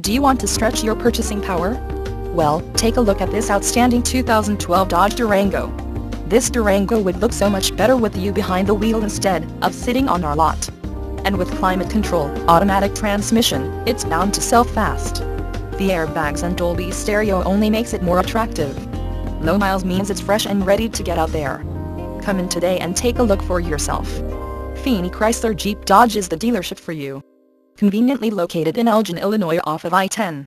Do you want to stretch your purchasing power? Well, take a look at this outstanding 2012 Dodge Durango. This Durango would look so much better with you behind the wheel instead of sitting on our lot. And with climate control, automatic transmission, it's bound to sell fast. The airbags and Dolby stereo only makes it more attractive. Low miles means it's fresh and ready to get out there. Come in today and take a look for yourself. Feeny Chrysler Jeep Dodge is the dealership for you. Conveniently located in Elgin, Illinois off of I-10.